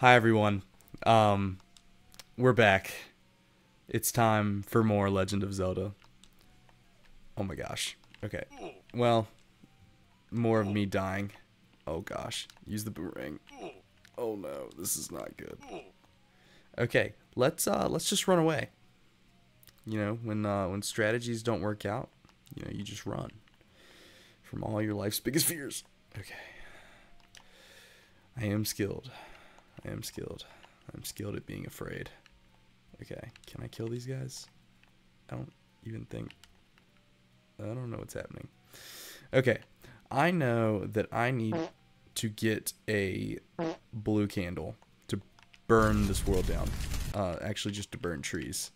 Hi everyone. Um we're back. It's time for more Legend of Zelda. Oh my gosh. Okay. Well, more of me dying. Oh gosh. Use the boomerang. Oh no, this is not good. Okay, let's uh let's just run away. You know, when uh when strategies don't work out, you know, you just run from all your life's biggest fears. Okay. I am skilled. I am skilled. I'm skilled at being afraid. Okay, can I kill these guys? I don't even think. I don't know what's happening. Okay, I know that I need to get a blue candle to burn this world down. Uh, actually, just to burn trees.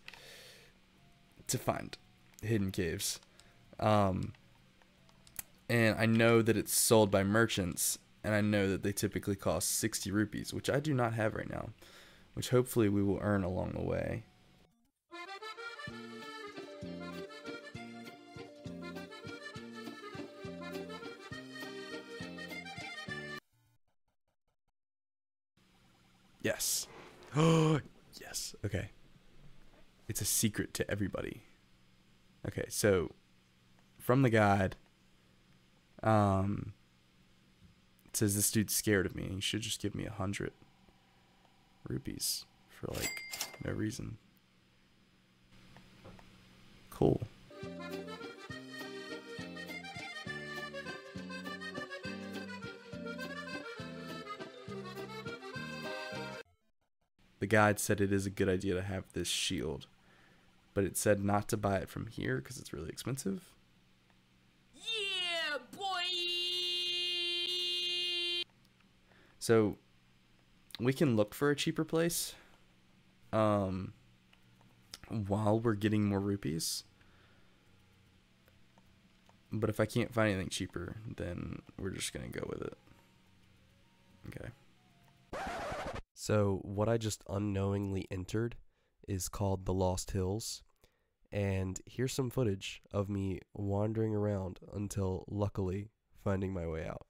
To find hidden caves. Um, and I know that it's sold by merchants, and I know that they typically cost 60 rupees, which I do not have right now, which hopefully we will earn along the way. Yes. Oh, yes. Okay. It's a secret to everybody. Okay, so from the guide, um, says this dude's scared of me he should just give me a hundred rupees for like no reason. Cool. The guide said it is a good idea to have this shield, but it said not to buy it from here because it's really expensive. Yeah, boy! So we can look for a cheaper place um while we're getting more rupees. But if I can't find anything cheaper, then we're just going to go with it. Okay. So, what I just unknowingly entered is called the Lost Hills. And here's some footage of me wandering around until luckily finding my way out.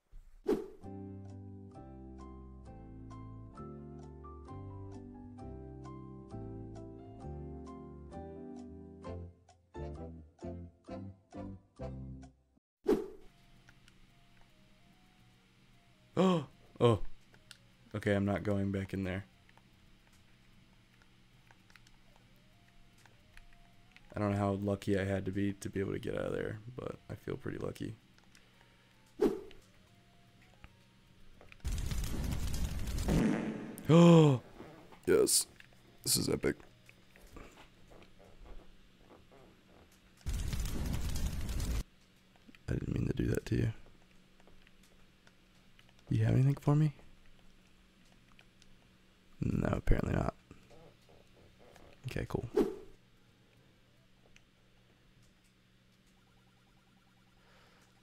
Okay, I'm not going back in there. I don't know how lucky I had to be to be able to get out of there, but I feel pretty lucky. Oh, yes. This is epic. I didn't mean to do that to you. You have anything for me? No, apparently not. Okay, cool.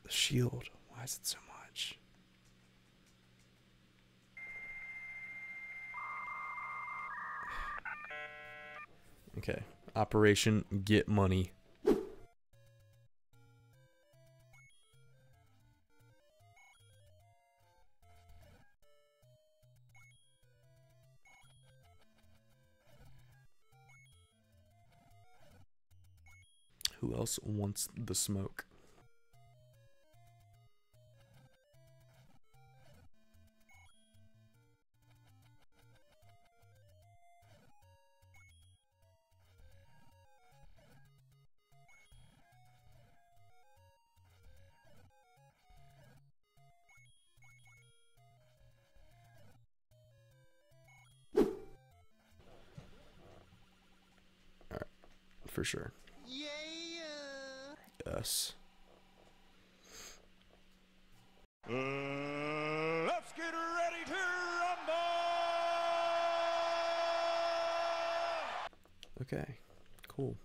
The shield. Why is it so much? Okay. Operation Get Money. Else wants the smoke? For sure. Yes. Uh, let's get ready to rumble! Okay, cool.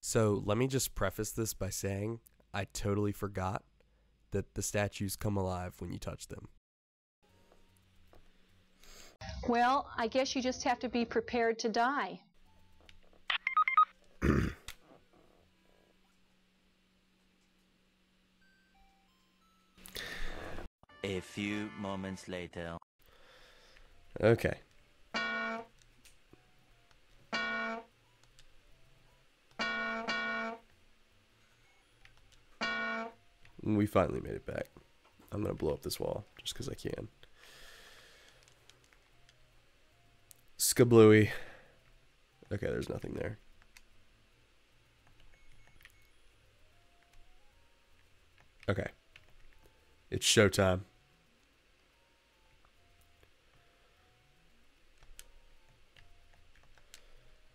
So, let me just preface this by saying I totally forgot that the statues come alive when you touch them. Well, I guess you just have to be prepared to die. A few moments later. Okay. We finally made it back. I'm gonna blow up this wall just because I can. Skablooey. Okay, there's nothing there. Okay. It's showtime.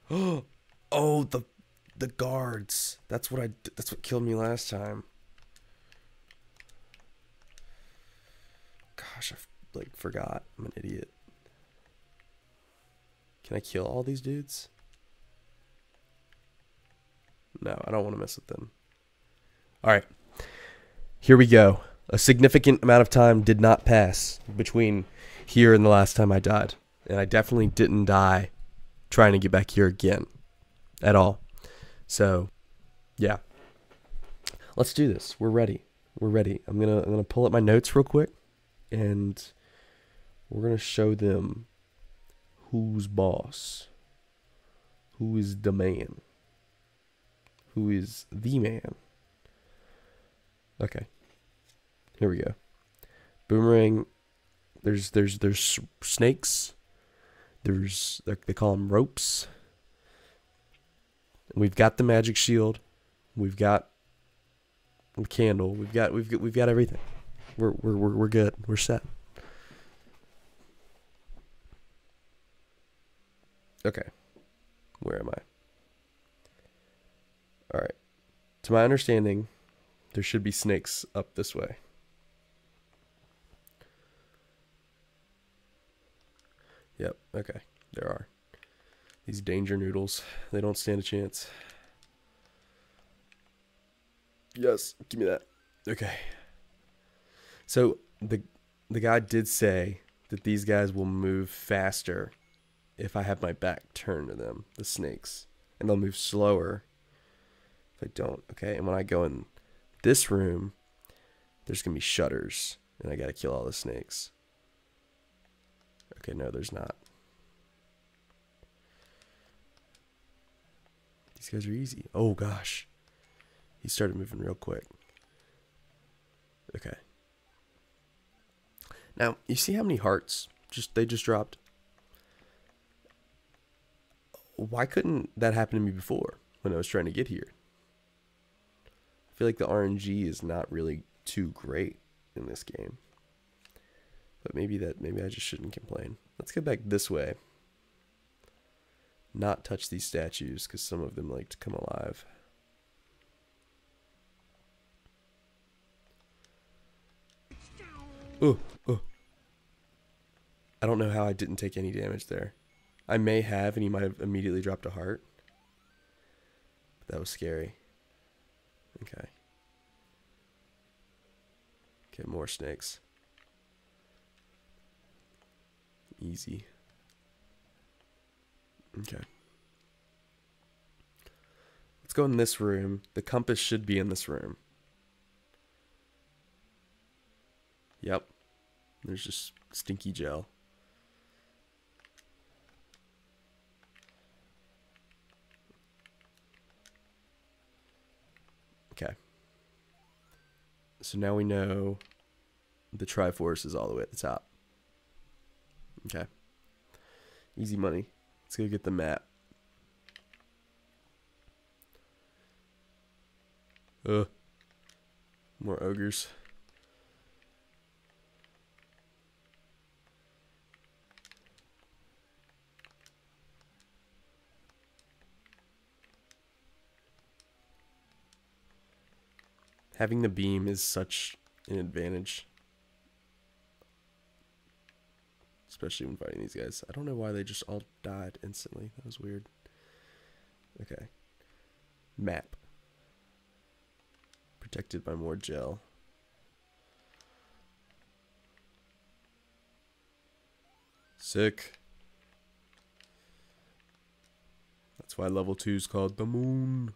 oh, the the guards. That's what I that's what killed me last time. Gosh, I like forgot. I'm an idiot. Can I kill all these dudes? No, I don't want to mess with them. All right. Here we go. A significant amount of time did not pass between here and the last time I died. And I definitely didn't die trying to get back here again at all. So, yeah. Let's do this. We're ready. We're ready. I'm going to I'm going to pull up my notes real quick and we're going to show them who's boss. Who is the man? Who is the man? Okay. Here we go. Boomerang. There's there's there's snakes. There's they call them ropes. We've got the magic shield. We've got the candle. We've got we've got, we've got everything. We're we're we're we're good. We're set. Okay. Where am I? All right. To my understanding, there should be snakes up this way. Yep, okay. There are. These danger noodles, they don't stand a chance. Yes, give me that. Okay. So the the guy did say that these guys will move faster if I have my back turned to them, the snakes. And they'll move slower if I don't. Okay, and when I go in this room, there's gonna be shutters, and I gotta kill all the snakes. Okay, no, there's not. These guys are easy. Oh gosh. He started moving real quick. Okay. Now, you see how many hearts just they just dropped? Why couldn't that happen to me before when I was trying to get here? I feel like the RNG is not really too great in this game. But maybe that maybe I just shouldn't complain. Let's go back this way. Not touch these statues because some of them like to come alive. Ooh, ooh. I don't know how I didn't take any damage there. I may have, and he might have immediately dropped a heart. But that was scary. Okay. Okay, more snakes. Easy. Okay. Let's go in this room. The compass should be in this room. Yep. There's just stinky gel. Okay. So now we know the Triforce is all the way at the top. Okay. Easy money. Let's go get the map. Ugh. More ogres. Having the beam is such an advantage. Especially when fighting these guys. I don't know why they just all died instantly. That was weird. Okay. Map. Protected by more gel. Sick. That's why level 2 is called the moon.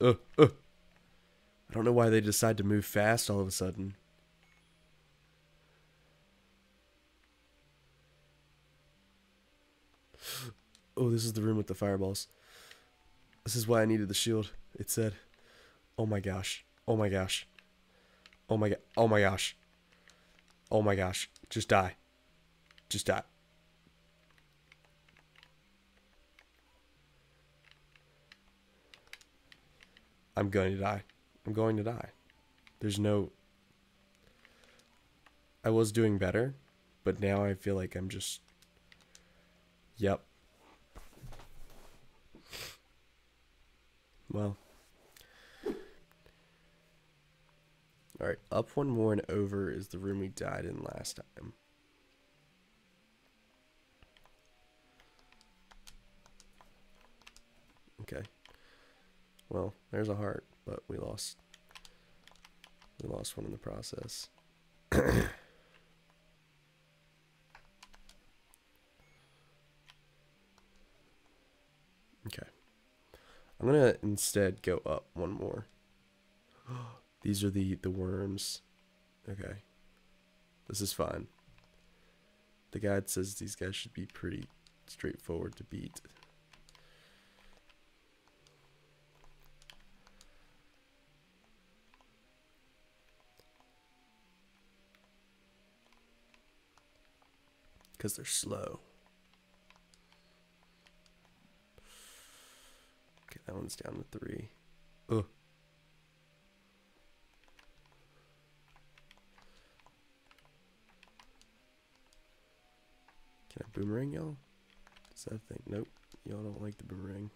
Uh, uh. I don't know why they decide to move fast all of a sudden. Oh, this is the room with the fireballs. This is why I needed the shield. It said, "Oh my gosh. Oh my gosh. Oh my. Oh my gosh. Oh my gosh. Just die. Just die." I'm going to die. I'm going to die. There's no I was doing better, but now I feel like I'm just Yep. Well. Alright, up one more and over is the room we died in last time. Okay. Well, there's a heart, but we lost we lost one in the process. okay. I'm gonna instead go up one more. These are the the worms. Okay. This is fine. The guide says these guys should be pretty straightforward to beat. Because they're slow. Okay, that one's down to three. Ugh. Can I boomerang y'all? Is that thing? Nope. Y'all don't like the boomerang.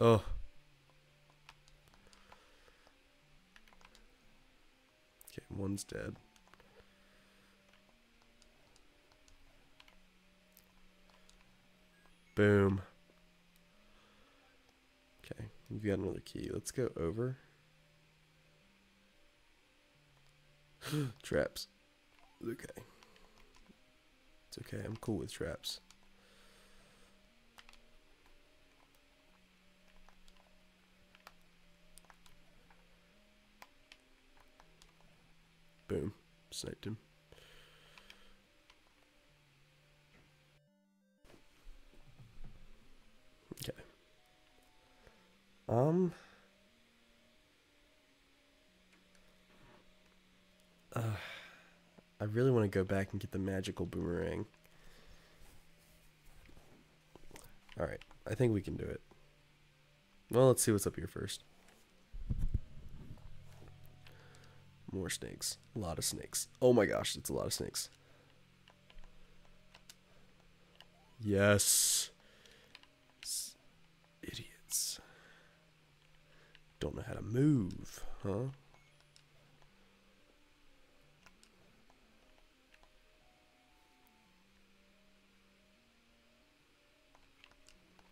Oh. One's dead. Boom. Okay, we've got another key. Let's go over. traps. Okay. It's okay. I'm cool with traps. Boom. Sniped him. Okay. Um. Uh, I really want to go back and get the magical boomerang. Alright, I think we can do it. Well, let's see what's up here first. More snakes. A lot of snakes. Oh my gosh, it's a lot of snakes. Yes. Idiots. Don't know how to move, huh?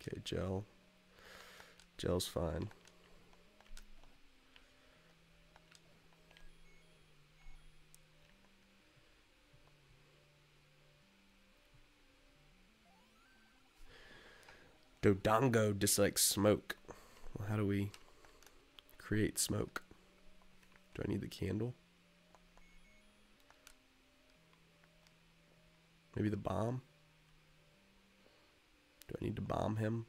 Okay, gel. Gel's fine. Dodongo dislikes smoke. Well, how do we create smoke? Do I need the candle? Maybe the bomb? Do I need to bomb him?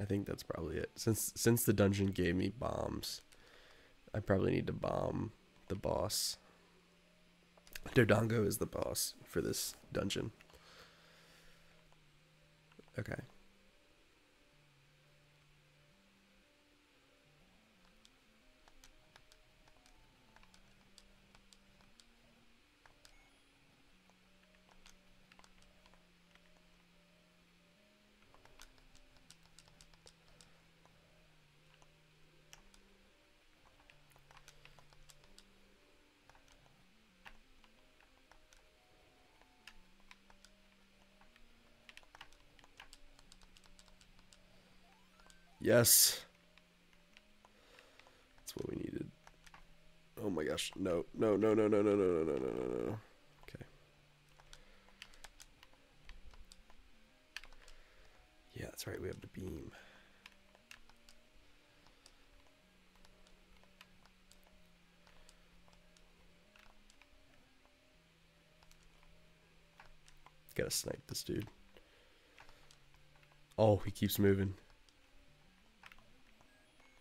I think that's probably it. Since since the dungeon gave me bombs, I probably need to bomb the boss. Dodongo is the boss for this dungeon. Okay. Yes. That's what we needed. Oh my gosh. No, no, no, no, no, no, no, no, no, no, no, no. Okay. Yeah, that's right. We have the beam. Gotta snipe this dude. Oh, he keeps moving.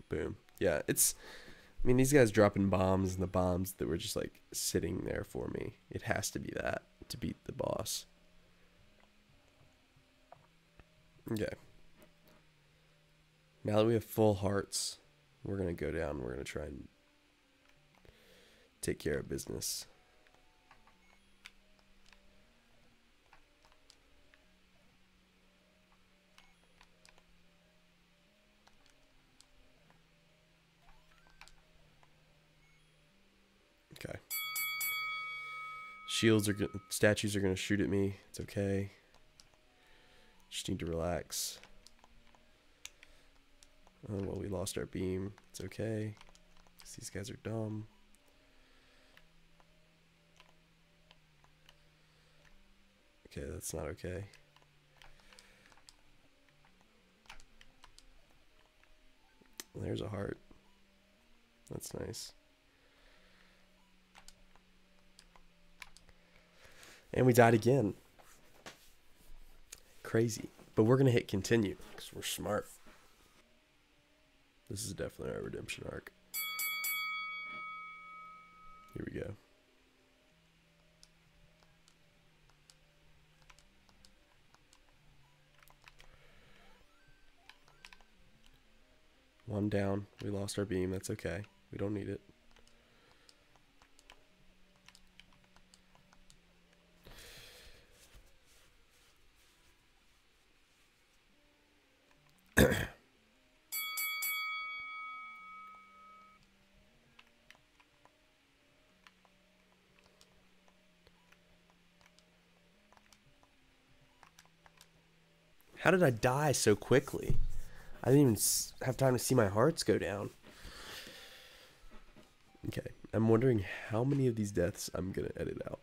Boom. Yeah, it's. I mean, these guys dropping bombs and the bombs that were just like sitting there for me. It has to be that to beat the boss. Okay. Now that we have full hearts, we're going to go down. We're going to try and take care of business. Okay. Shields are statues are gonna shoot at me. It's okay. Just need to relax. Oh, well, we lost our beam. It's okay. These guys are dumb. Okay, that's not okay. There's a heart. That's nice. And we died again. Crazy. But we're going to hit continue because we're smart. This is definitely our redemption arc. Here we go. One down. We lost our beam. That's okay. We don't need it. How did I die so quickly? I didn't even have time to see my hearts go down. Okay, I'm wondering how many of these deaths I'm gonna edit out.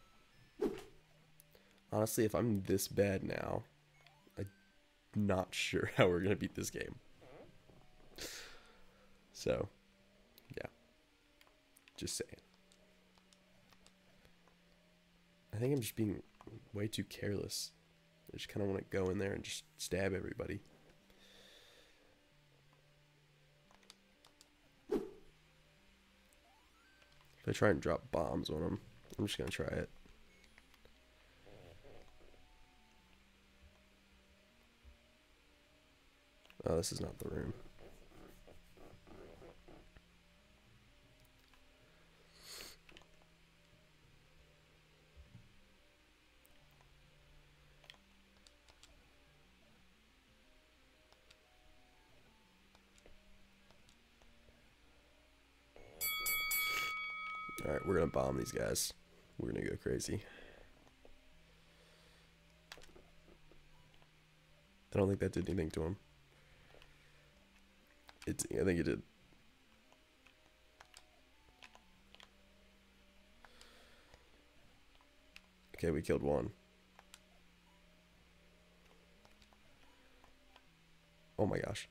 Honestly, if I'm this bad now, I'm not sure how we're gonna beat this game. So, yeah, just saying. I think I'm just being way too careless. I just kind of want to go in there and just stab everybody. If I try and drop bombs on them, I'm just gonna try it. Oh, this is not the room. Bomb these guys. We're gonna go crazy. I don't think that did anything to him. It, I think it did. Okay, we killed one. Oh my gosh.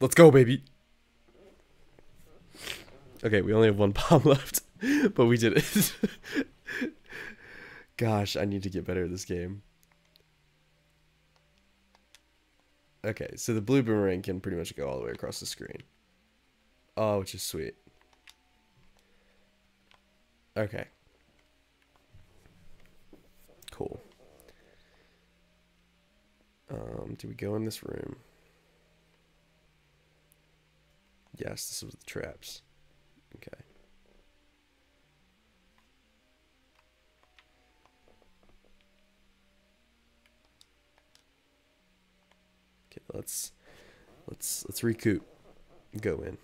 Let's go, baby. Okay, we only have one bomb left, but we did it. Gosh, I need to get better at this game. Okay, so the blue boomerang can pretty much go all the way across the screen. Oh, which is sweet. Okay. Cool. Um, do we go in this room? Yes, this was the traps. Okay. Okay, let's let's let's recoup. Go in.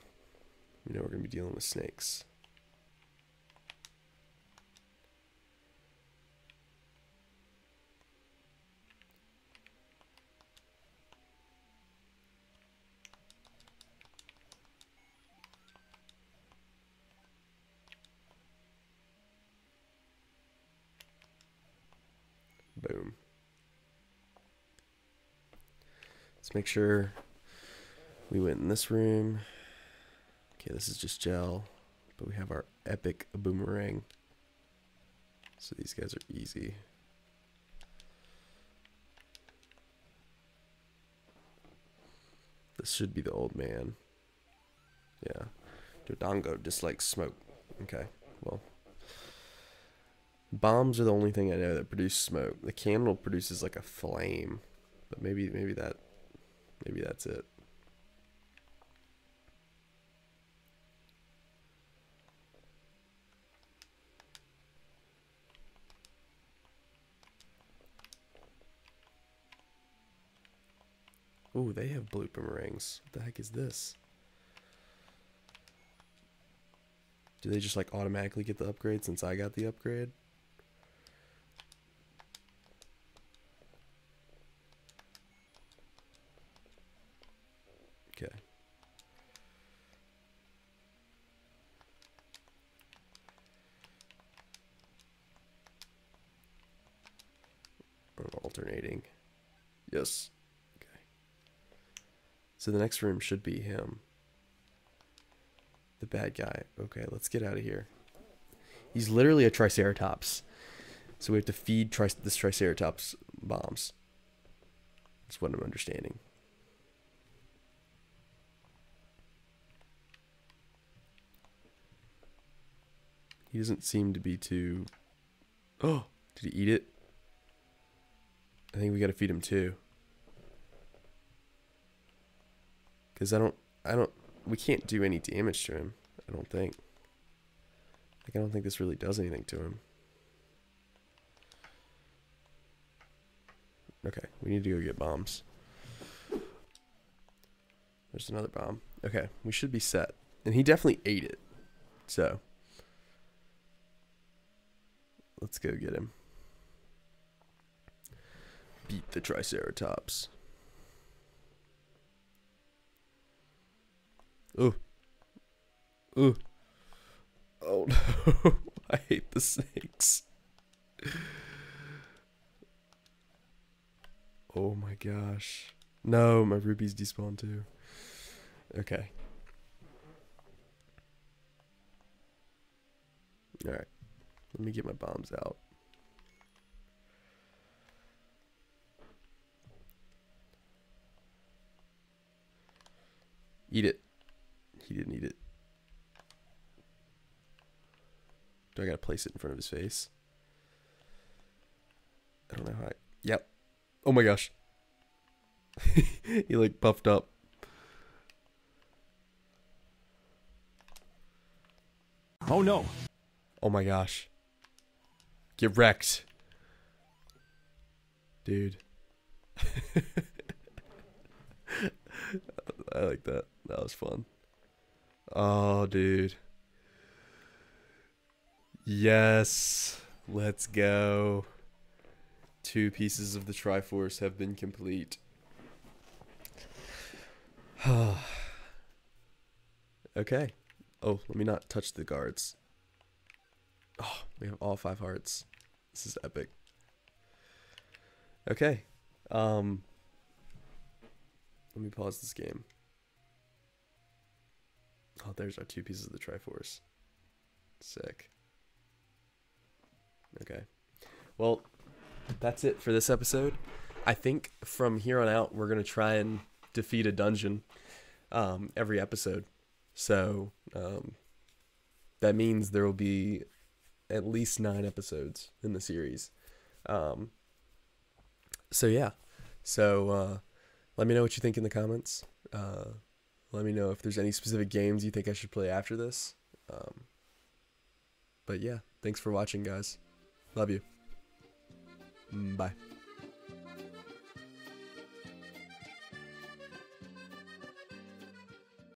We know we're gonna be dealing with snakes. Boom. Let's make sure we went in this room. Okay, this is just gel, but we have our epic boomerang. So these guys are easy. This should be the old man. Yeah. Dodongo dislikes smoke. Okay. Bombs are the only thing I know that produce smoke. The candle produces like a flame. But maybe maybe that maybe that's it. Ooh, they have blue boomerangs. What the heck is this? Do they just like automatically get the upgrade since I got the upgrade? Okay. I'm alternating. Yes. Okay. So the next room should be him. The bad guy. Okay, let's get out of here. He's literally a Triceratops. So we have to feed tri- this Triceratops bombs. That's what I'm understanding. He doesn't seem to be too. Oh, did he eat it? I think we gotta feed him too. Cause I don't, I don't, we can't do any damage to him. I don't think. Like I don't think this really does anything to him. Okay, we need to go get bombs. There's another bomb. Okay, we should be set. And he definitely ate it. So, let's go get him. Beat the Triceratops. Ooh. Ooh. Oh no. I hate the snakes. Oh my gosh. No, my rupees despawn too. Okay. Alright. Let me get my bombs out. Eat it. He didn't eat it. Do I gotta place it in front of his face? I don't know how I. Yep. Oh my gosh. he like puffed up. Oh no. Oh my gosh. Get wrecked. Dude. I like that. That was fun. Oh, dude. Yes. Let's go. Two pieces of the Triforce have been complete. okay. Oh, let me not touch the guards. Oh, we have all five hearts. This is epic. Okay. Um let me pause this game. Oh, there's our two pieces of the Triforce. Sick. Okay. Well, that's it for this episode. I think from here on out, we're going to try and defeat a dungeon um, every episode. So um, that means there will be at least nine episodes in the series. Um, so, yeah. So, uh, let me know what you think in the comments. Uh, let me know if there's any specific games you think I should play after this. Um, but yeah, thanks for watching, guys. Love you. Mm, Bye.